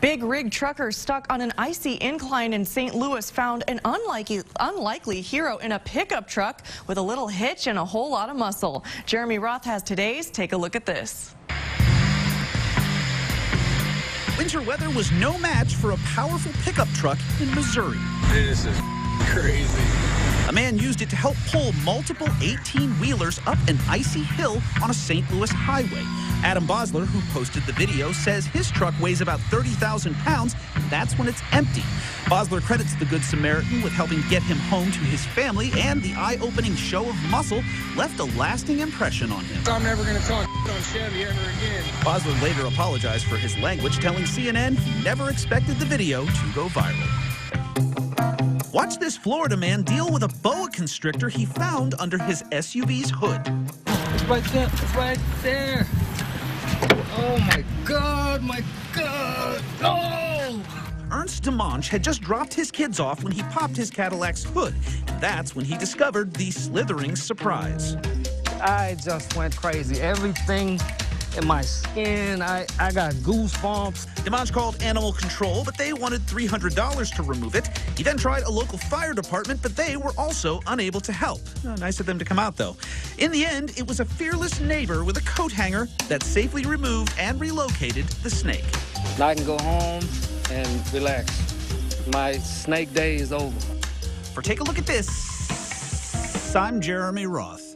Big rig trucker stuck on an icy incline in St. Louis found an unlikely, unlikely hero in a pickup truck with a little hitch and a whole lot of muscle. Jeremy Roth has today's Take a Look at This. Winter weather was no match for a powerful pickup truck in Missouri. This is crazy. A man used it to help pull multiple 18-wheelers up an icy hill on a St. Louis highway. Adam Bosler, who posted the video, says his truck weighs about 30,000 pounds, and that's when it's empty. Bosler credits the Good Samaritan with helping get him home to his family, and the eye-opening show of muscle left a lasting impression on him. I'm never going to talk on Chevy ever again. Bosler later apologized for his language, telling CNN he never expected the video to go viral. Watch this Florida man deal with a boa constrictor he found under his SUV's hood. It's right there. It's right there. Oh my God, my God. No! Ernst Demange had just dropped his kids off when he popped his Cadillac's hood, and that's when he discovered the slithering surprise. I just went crazy. Everything in my skin. I, I got goosebumps. Demange called animal control, but they wanted $300 to remove it. He then tried a local fire department, but they were also unable to help. Oh, nice of them to come out, though. In the end, it was a fearless neighbor with a coat hanger that safely removed and relocated the snake. Now I can go home and relax. My snake day is over. For Take a Look at This, I'm Jeremy Roth.